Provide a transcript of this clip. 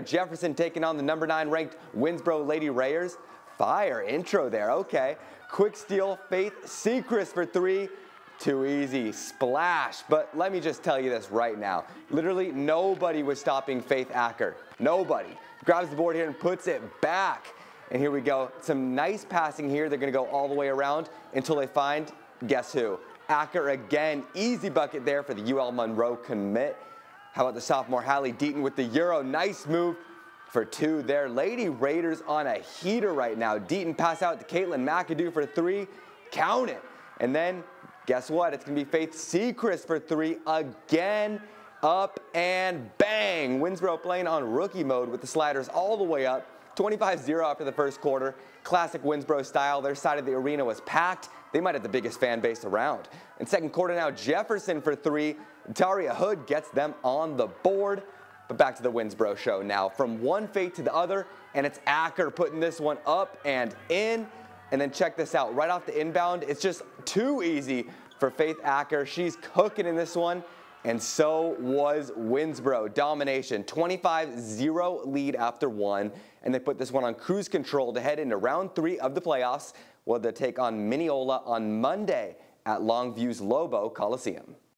Jefferson taking on the number nine ranked Winnsboro Lady Raiders. Fire intro there, okay. Quick steal, Faith Sechrist for three. Too easy, splash. But let me just tell you this right now. Literally nobody was stopping Faith Acker. Nobody. Grabs the board here and puts it back. And here we go. Some nice passing here. They're gonna go all the way around until they find, guess who? Acker again. Easy bucket there for the UL Monroe commit. How about the sophomore Hallie Deaton with the Euro? Nice move for two there. Lady Raiders on a heater right now. Deaton pass out to Caitlin McAdoo for three. Count it. And then guess what? It's going to be Faith Sechrist for three again. Up and bang. Winnsboro playing on rookie mode with the sliders all the way up. 25-0 after the first quarter. Classic Winnsboro style. Their side of the arena was packed. They might have the biggest fan base around. In second quarter now, Jefferson for three. Daria Hood gets them on the board. But back to the Winnsboro show now. From one Faith to the other, and it's Acker putting this one up and in. And then check this out. Right off the inbound, it's just too easy for Faith Acker. She's cooking in this one. And so was Winnsboro. Domination, 25-0 lead after one. And they put this one on cruise control to head into round three of the playoffs. Well, they take on Mineola on Monday at Longview's Lobo Coliseum.